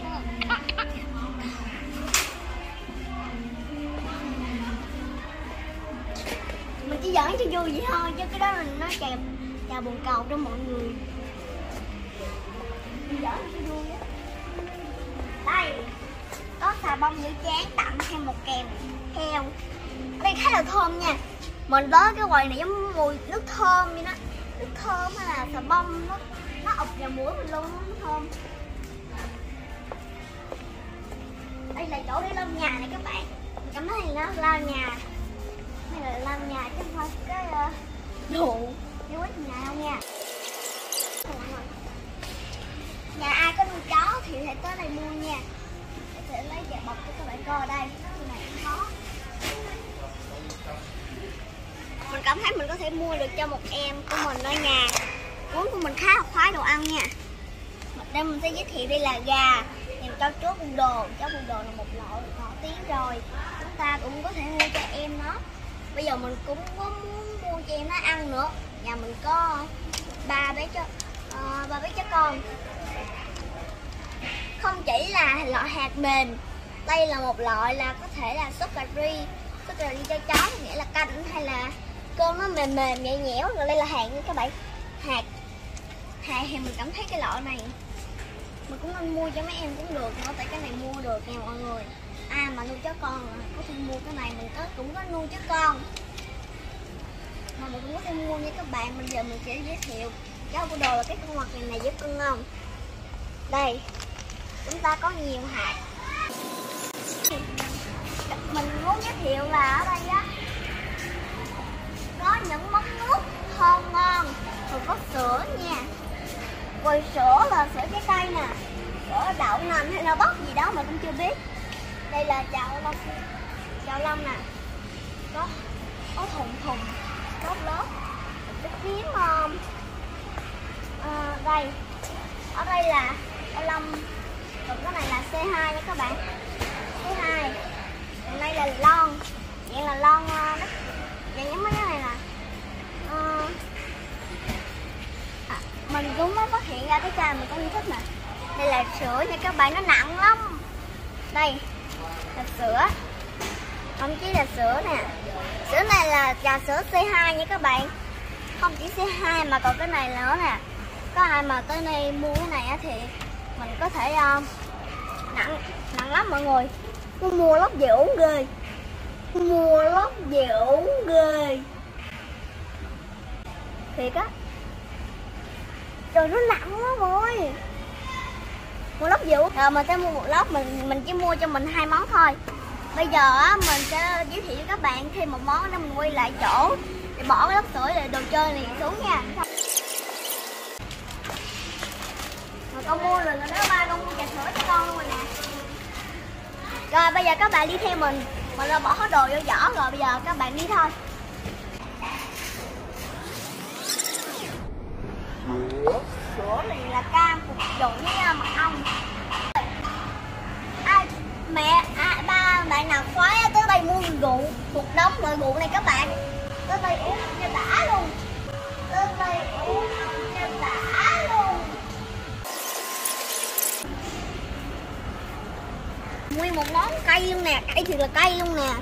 còn mình chỉ giỡn cho vui vậy thôi, chứ cái đó là nó chèm chà bồn cầu cho mọi người. Mình giỡn cho vui á. Đây, có xà bông giữ chán tặng thêm một kèm theo ở đây khá là thơm nha. Mình tới cái quầy này giống mùi nước thơm vậy đó. Nước thơm hay là xà bông, nó nó ập vào mũi mình luôn, nó thơm. Đây là chỗ để lau nhà này các bạn. Cảm thấy nó lau nhà. Hay là lau nhà chứ không phải cái uh, đồ như quét nhà không nha. Nhà ai có nuôi chó thì hãy tới đây mua nha. Tôi sẽ lấy dạ bọc cho các bạn coi đây. Cái này cũng có mình cảm thấy mình có thể mua được cho một em của mình ở nhà. Uống của mình khá là khoái đồ ăn nha. Đây mình sẽ giới thiệu đây là gà cho chó bùn đồ chó bùn đồ là một loại nổi tiếng rồi. Chúng ta cũng có thể mua cho em nó. Bây giờ mình cũng có muốn mua cho em nó ăn nữa. Nhà mình có ba bé cho, uh, ờ, ba bé cho con. Không chỉ là loại hạt mềm đây là một loại là có thể là sốt cà ri sốt cà ri cho chó nghĩa là canh hay là cơm nó mềm mềm nhẹ nhẽo. Rồi đây là hạt nha các bạn. Hạt hạt thì mình cảm thấy cái loại này mình cũng nên mua cho mấy em cũng được nữa, tại cái này mua được nha mọi người. À mà nuôi chó con có thể mua cái này mình có, cũng có nuôi chó con. Mà mình cũng có thể mua nha, các bạn, bây giờ mình sẽ giới thiệu chó của đồ là cái con mặt này này giúp cưng không? Đây, chúng ta có nhiều hạt. Mình muốn giới thiệu là ở đây á, có những món nước thơm ngon, rồi có sữa nha rồi sữa là sữa trái cây nè. Sữa đậu nành hay là bắp gì đó mà cũng chưa biết. Đây là chậu lông. Chậu lông nè. Có có thùng thùng lớp lớp cái kiếm um, à, đây ở đây là chậu lông. Còn cái này là C2 nha các bạn. C2 còn đây là lon. Vậy là lon uh, Vậy những mấy cái này nè. Uh, mình cũng mới phát hiện ra cái chai mình cũng thích nè đây là sữa nha các bạn nó nặng lắm. Đây là sữa. Không chỉ là sữa nè. Sữa này là trà sữa C2 nha các bạn. Không chỉ C2 mà còn cái này nữa nè. Có ai mà tới đây mua cái này thì mình có thể um, nặng nặng lắm mọi người. Nó mua lóc về uống ghê. Mua lóc về uống ghê. Thiệt á trời, nó nặng quá rồi một lốc dữ. Rồi, mình sẽ mua một lốc mình mình chỉ mua cho mình hai món thôi. Bây giờ á, mình sẽ giới thiệu cho các bạn thêm một món để mình quay lại chỗ. Để bỏ cái lốc sưởi để đồ chơi này xuống nha. Mà con mua rồi nữa ba con mua trà sữa cho con luôn rồi nè. Rồi, bây giờ các bạn đi theo mình. Mình đã bỏ hết đồ vô giỏ rồi, bây giờ các bạn đi thôi. Sữa này là cam phục vụ với mật ong ai mẹ à, ba bạn nào khoái tới đây mua rượu một đống loại rượu này các bạn. Tới đây uống cho đã luôn. Tới đây uống cho đã luôn. Nguyên một món cây luôn nè cây thiệt là cây luôn nè.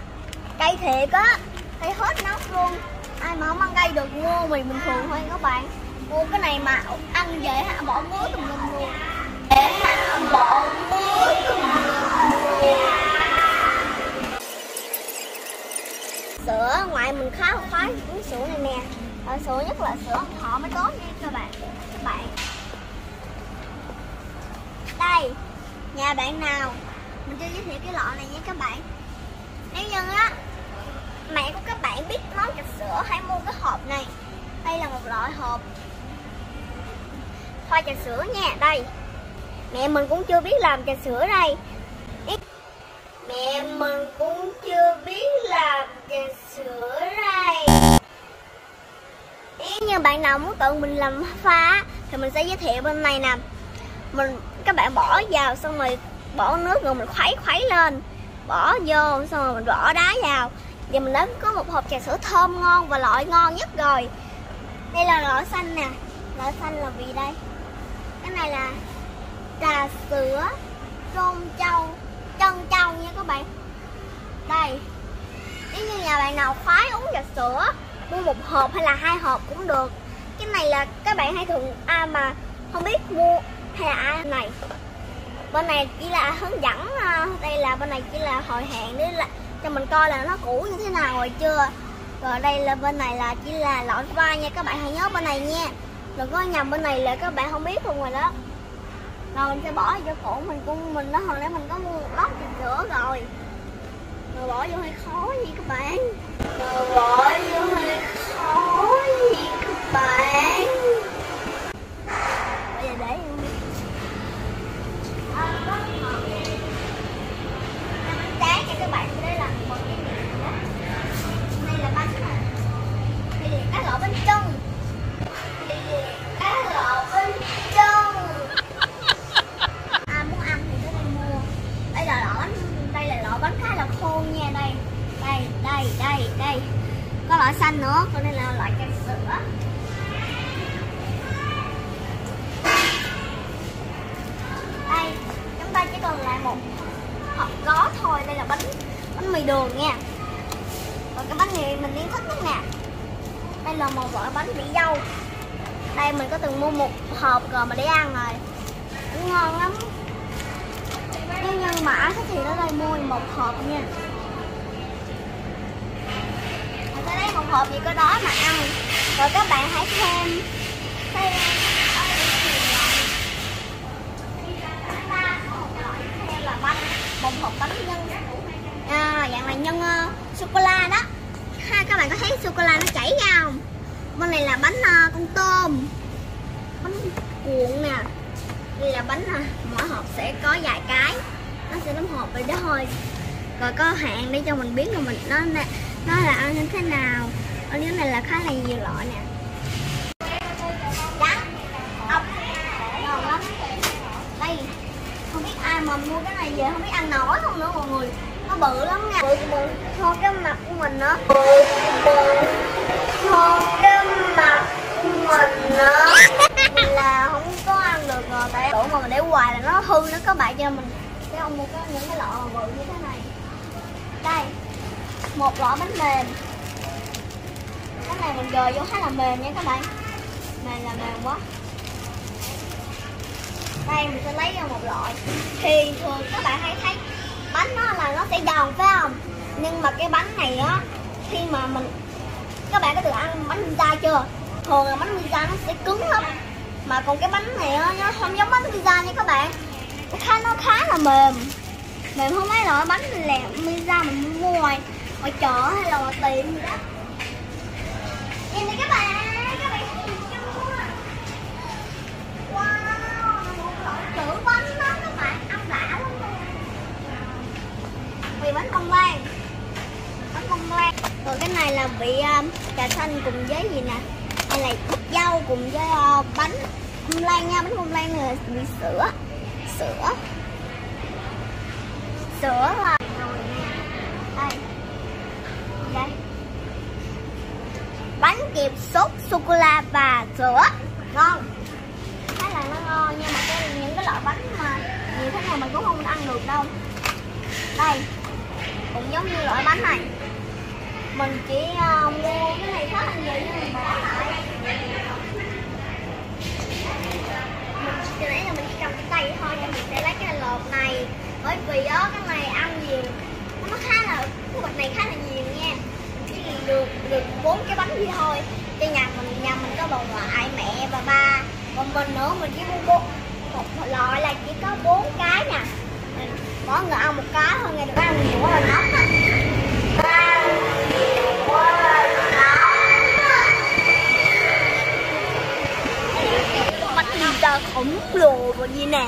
Cây thiệt á cây hết nóc luôn. Ai mà không ăn cây được mua mì bình thường thôi các bạn mua cái này mà ăn về bỏ muối tùm lum luôn. Bỏ muối tùm sữa ngoại mình khá là khoái uống sữa này nè. À, sữa nhất là sữa họ mới tốt nha các bạn. Các bạn. Đây nhà bạn nào? Mình chưa giới thiệu cái lọ này nha các bạn. Nếu như á mẹ của các bạn biết món trà sữa hãy mua cái hộp này đây là một loại hộp pha trà sữa nha. Đây. Mẹ mình cũng chưa biết làm trà sữa đây. Mẹ mình cũng chưa biết làm trà sữa đây. Nếu như bạn nào muốn tự mình làm pha thì mình sẽ giới thiệu bên này nè. Mình, các bạn bỏ vào, xong rồi bỏ nước rồi mình khuấy khuấy lên. Bỏ vô, xong rồi mình bỏ đá vào. Và mình đã có một hộp trà sữa thơm ngon và loại ngon nhất rồi. Đây là loại xanh nè. Loại xanh là vì đây? Cái này là trà sữa trôn châu chân châu nha các bạn. Đây nếu như nhà bạn nào khoái uống trà sữa, mua một hộp hay là hai hộp cũng được. Cái này là các bạn hay thường à mà không biết mua hay là ai này. Bên này chỉ là hướng dẫn à, đây là bên này chỉ là hồi hạn để là cho mình coi là nó cũ như thế nào rồi chưa. Rồi đây là bên này là chỉ là lõi vai nha các bạn, hãy nhớ bên này nha đừng có nhầm bên này là các bạn không biết luôn rồi đó. Rồi mình sẽ bỏ vô cổ mình cũng mình đó, hồi nãy mình có mua một lốc trà sữa rồi. Rồi bỏ vô hơi khó gì các bạn. Rồi bỏ vô hơi khó gì các bạn. Bây giờ để vô bánh tráng các bạn đây là một cái đó? Đây là bánh nè đây là cá lỗ bánh luôn nha đây. Đây đây đây đây. Có loại xanh nữa còn đây là loại trà sữa. Đây, chúng ta chỉ còn lại một hộp có thôi. Đây là bánh bánh mì đường nha. Còn cái bánh mì mình yêu thích nhất nè. Đây là một loại bánh vị dâu. Đây, mình có từng mua một hộp rồi mà để ăn rồi. Cũng ngon lắm. Nếu nhân mã thì ở đây mua một hộp nha. Rồi tới đây một hộp gì có đó mà ăn. Rồi các bạn hãy thêm. Thêm. Đây thì là một là bánh một hộp bánh nhân. À, dạng là nhân uh, sô cô la đó. Ha các bạn có thấy sô cô la nó chảy ra không? Bên này là bánh uh, con tôm. Bánh cuộn nè. Đây là bánh ờ, uh, mỗi hộp sẽ có vài cái. Nó sẽ đóng hộp vậy đó thôi. Rồi có hạn để cho mình biết là mình nó nó là ăn như thế nào? Ở dưới này là khá là nhiều loại nè. Dạ? Trắng ốc ngon lắm. Đây. Không biết ai mà mua cái này về, không biết ăn nổi không nữa mọi người. Nó bự lắm nha. Bự bự. Thôi cái mặt của mình nữa bự bự. Cái mặt của mình nữa là không có ăn được rồi, tại chỗ mà mình để hoài là nó hư nó có bại cho mình. Cái ông mua cái những cái lọ bự như thế này. Đây một lọ bánh mềm. Cái này mình dời vô khá là mềm nha các bạn. Mềm là mềm quá. Đây, mình sẽ lấy ra một loại thì thường các bạn hay thấy bánh nó là nó sẽ giòn, phải không? Nhưng mà cái bánh này á, khi mà mình, các bạn có từng ăn bánh pizza chưa? Thường là bánh pizza nó sẽ cứng lắm. Mà còn cái bánh này á, nó không giống bánh pizza nha các bạn. Nó khá nó khá là mềm. Mềm không mấy loại bánh là pizza mình mua ngoài ngoài chợ hay là ngoài tiệm gì đó. Nhìn đi các bạn các bạn thấy gì chưa wow một loại chữ bánh đó các bạn ăn đã lắm luôn. Vị bánh bông lan bánh bông lan rồi cái này là vị um, à, trà xanh cùng với gì nè? Hay là dâu cùng với uh, bánh bông lan nha bánh bông lan là vị sữa sữa. Sữa là rồi nè đây đây kẹp sốt sô cô la và sữa. Ngon. Khá là nó ngon nhưng mà cái những cái loại bánh mà như thế này mình cũng không ăn được đâu. Đây cũng giống như loại bánh này. Mình chỉ uh, mua cái này khá là nhiều nhưng mình bỏ lại mình từ nãy là mình chỉ cầm cái tay thôi nhưng mình sẽ lấy cái lột này. Bởi vì đó cái này ăn nhiều nó khá là cái bịch này khá là nhiều được được bốn cái bánh gì thôi. Cho nhà mình nhà mình có bà ngoại mẹ và ba còn mình nữa, mình chỉ mua bốn. Một loại là chỉ có bốn cái nè mỗi người ăn một cái thôi nghe được ăn nhiều quá là nóng á. Bánh pizza khổng lồ rồi gì nè.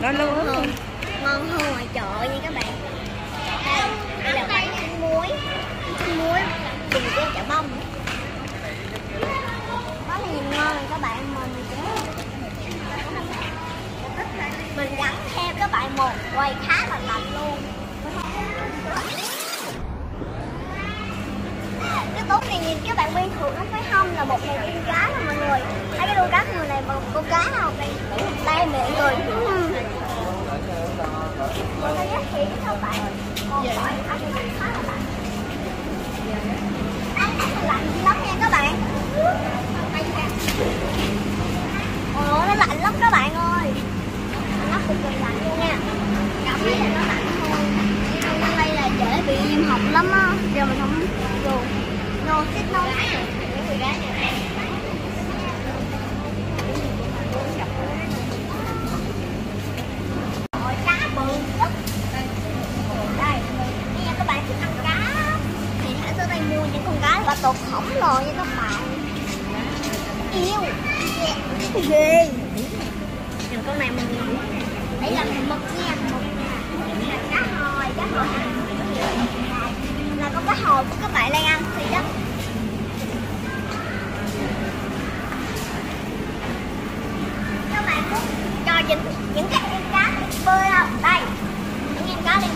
nó ngon hơn ngon hơn ngoài chợ nha các bạn. Đây, đây là bánh trứng muối. Trứng muối đừng có chợ bông có nhìn ngon rồi các bạn mình mình gắn theo các bạn một quầy khá là lạnh luôn. Cái tốn này nhìn các bạn quen thuộc lắm phải không? Là một này con cá là mọi người. Thấy cái đuôi cá người này một con cá nào đây tay miệng người lắm á. Giờ mình không vô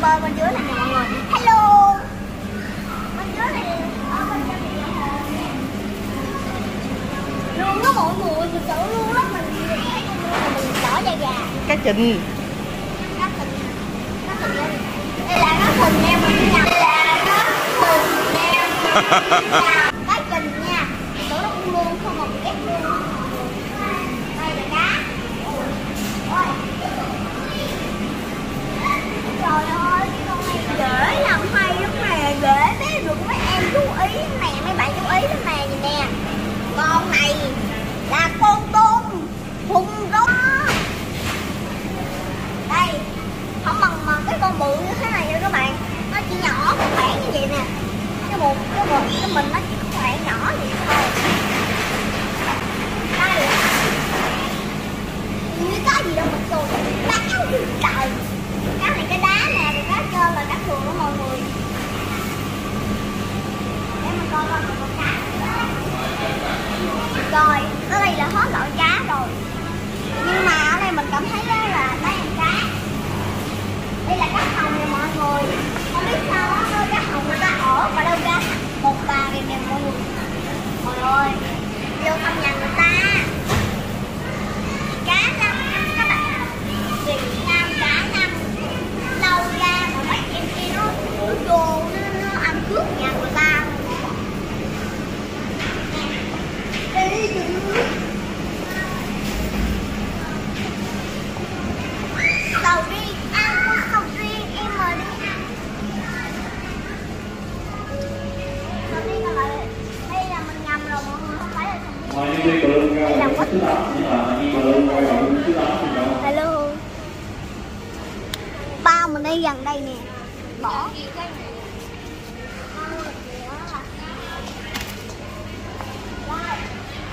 em bơi bên dưới này nè mọi người. Hello. Bên dưới này Ở bên trên này luôn đó mọi người mình sợ luôn đó. Mình mình đỏ da gà. Cá trình. Cá thịt cá thịt đây là cá mình nhầm đây là cá trình nha mình tưởng nó cũng luôn không mà mình ghét luôn đó. đây là cá ôi trời ơi cái con làm hay lắm nè dễ thế được mấy em chú ý nè mấy bạn chú ý lắm nè nhìn nè. Con này là con tôm hùng đó đây không bằng mà cái con bự như thế này nha các bạn nó chỉ nhỏ một khoảng như vậy nè cái một cái một cái mình nó chỉ có khoảng nhỏ vậy thôi đây như có gì đâu mà tồn cá trời cá này cái đá nè rồi cá trơn là cá thường đó mọi người để mình coi coi còn con cá nữa rồi ở đây là hết loại cá rồi nhưng mà ở đây mình cảm thấy đó là đây là cá đây là cá hồng nè mọi người không biết sao á cá hồng người ta ở mà đâu cá một bà kìa nè mọi người trời ơi video không nha đây nè. Bỏ.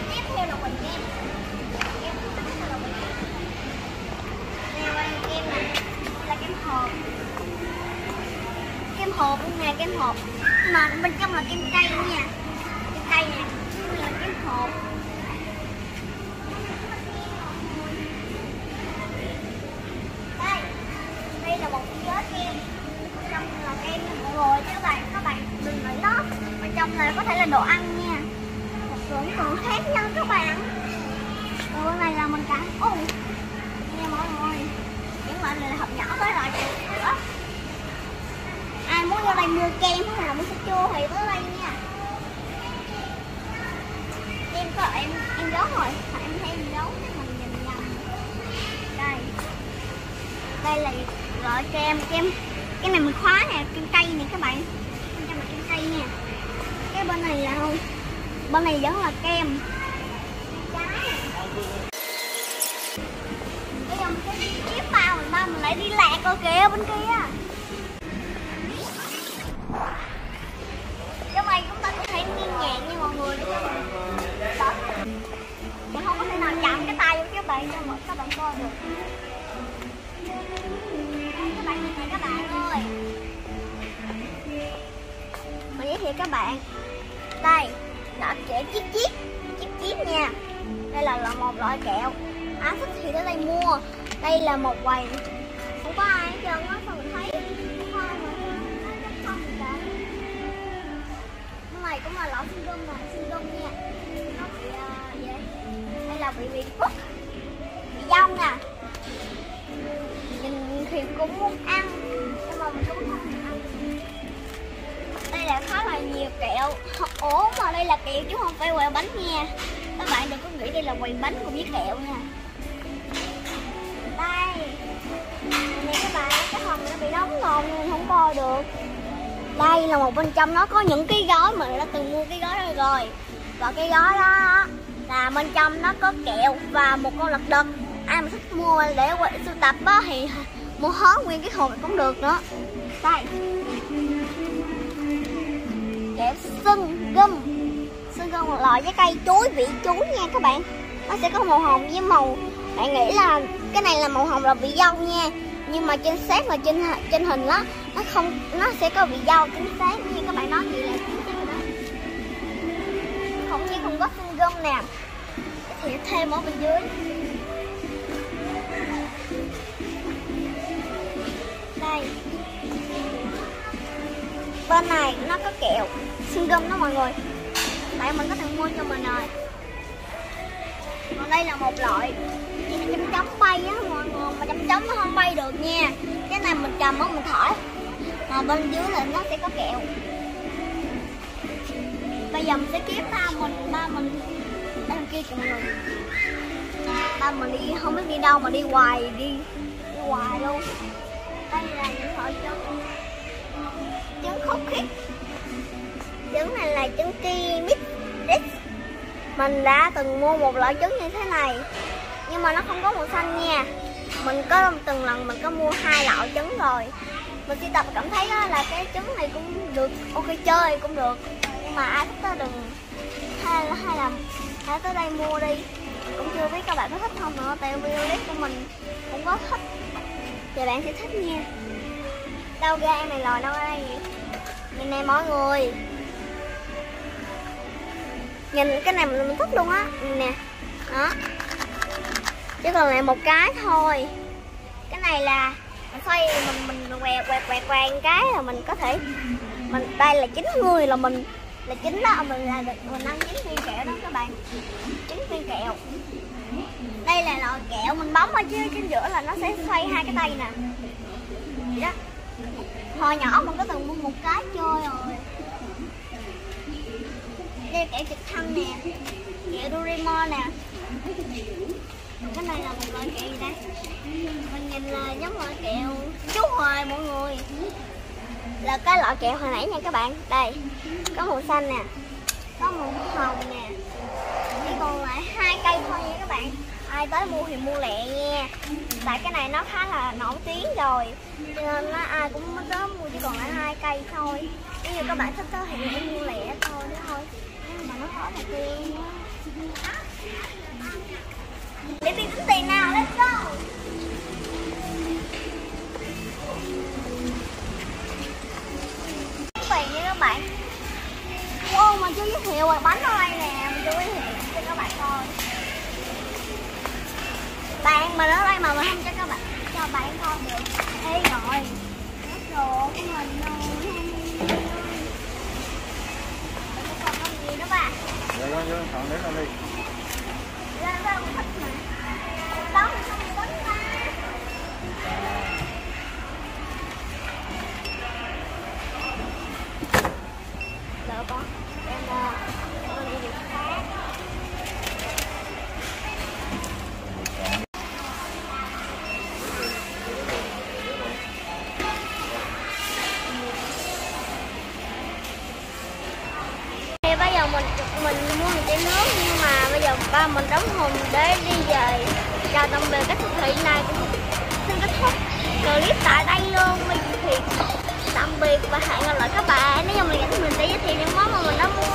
Tiếp theo là quỳnh kem. Kem này theo là kem. Là kem hộp. Kem hộp luôn nè, kem hộp. Mà bên trong là kem cây nha. Kem cây nè. Là kem hộp đây đây là một gói kem trong là kem nha mọi người chứ các bạn các bạn đừng nghĩ đó ở này có thể là đồ ăn nha. Một số còn khác nhau các bạn. Rồi bên này là mình cả ồ nha mọi người. Những loại này là hộp nhỏ tới loại ai muốn vô đây mua kem hay là mua sữa chua thì tới đây nha. Em có, em em giấu rồi. Em thấy em giấu nhưng mình nhìn nhầm. Đây. Đây là loại kem kem, cái này mình khóa nè, kem cây nè các bạn bên trong là kem cây nè cái bên này là không? Bên này vẫn là kem. Bây giờ mình sẽ đi bao mình bao mình lại đi lạc rồi kìa bên kia. Cái này chúng ta có thể nghe nhạc như mọi người, đúng không? Mình dạ không có thể nào chạm cái tay của các bạn cho mà các bạn coi được. Các bạn nhìn này các bạn ơi. Mình giới thiệu các bạn kẹo chiếc chiếc chiếc chiếc nha. Đây là, là một loại kẹo. Ai thích thì tới đây mua. Đây là một quầy. Không có ai hết trơn á. Kẹo ủa, mà đây là kẹo chứ không phải quầy bánh nha. Các bạn đừng có nghĩ đây là quầy bánh cùng với kẹo nha. Đây. Này các bạn, cái hòm nó bị đóng ngon nên không coi được. Đây là một bên trong nó có những cái gói mà đã từng mua cái gói này rồi. Và cái gói đó là bên trong nó có kẹo và một con lật đật. Ai mà thích mua để sưu tập á thì mua hết nguyên cái hộp cũng được nữa. Đây sưng gum. Sưng gum một loại với cây chuối, vị chuối nha các bạn. Nó sẽ có màu hồng với màu. Bạn nghĩ là cái này là màu hồng là vị dâu nha. Nhưng mà trên xét và trên trên hình đó nó không, nó sẽ có vị dâu chính xác như các bạn nói gì là chính xác đó. Không như không có sưng gum nè, thì thêm ở bên dưới. Đây. Bên này nó có kẹo xương gum đó mọi người. Tại mình có thể mua cho mình rồi. Còn đây là một loại như là chấm chấm bay á mọi người, mà chấm chấm nó không bay được nha. Cái này mình cầm á, mình thổi. Mà bên dưới là nó sẽ có kẹo. Bây giờ mình sẽ kiếm ba mình ba mình. Đằng kia kìa mọi người. Ba mình đi, không biết đi đâu mà đi hoài, đi đi hoài luôn. Đây là những loại trứng trứng khúc khích trứng này là trứng ki mix mình đã từng mua một loại trứng như thế này, nhưng mà nó không có màu xanh nha. Mình có từng lần mình có mua hai loại trứng rồi. Mình chỉ tập cảm thấy là cái trứng này cũng được, ok chơi cũng được. Nhưng mà ai thích tới đừng hay là hay là hãy tới đây mua đi. Cũng chưa biết các bạn có thích không nữa, tại video clip của mình cũng có thích. Thì bạn sẽ thích nha. Đâu ra em này lòi đâu ra đây vậy? Nhìn này mọi người nhìn cái này mình, mình thích luôn á. Nè đó. Chứ còn lại một cái thôi. Cái này là mình xoay mình mình quẹt quẹt quẹt quẹt cái là mình có thể mình đây là chín người là mình là chín đó mình là được mình ăn chín viên kẹo đó các bạn. Chín viên kẹo. Đây là loại kẹo mình bấm ở trên trên giữa là nó sẽ xoay hai cái tay nè. Đó. Hồi nhỏ mình có từng mua một cái chơi rồi đây kẹo trực thăng nè. Kẹo Doraemon nè. Cái này là một loại kẹo gì đây? Mình nhìn là giống loại kẹo chú hoài mọi người. Là cái loại kẹo hồi nãy nha các bạn. Đây, có màu xanh nè, có màu hồng nè. Chỉ còn lại hai cây thôi nha các bạn. Ai tới mua thì mua lẹ nha. Tại cái này nó khá là nổi tiếng rồi. Cho nên nó ai cũng mới tới mua, chỉ còn lại hai cây thôi. Nếu như các bạn thích tới thì hãy mua lẹ thôi, đó thôi nó khỏi là tiền để đi tính tiền nào let's go tiền nha các bạn ô mà chưa giới thiệu rồi bánh ở đây nè mình chưa giới thiệu cho các bạn coi bạn mà ở đây mà mình không cho các bạn cho bạn coi được Ê rồi Hết đồ của mình rồi còn con gì nữa bà Rồi con vô chọn đến con đi. ra ra ba, mình đóng hùng để đi về. Chào tạm biệt các thực thị này. Cũng xin kết thúc clip tại đây luôn. Mình thì tạm biệt và hẹn gặp lại các bạn. Nếu như mình mình sẽ giới thiệu những món mà mình đã mua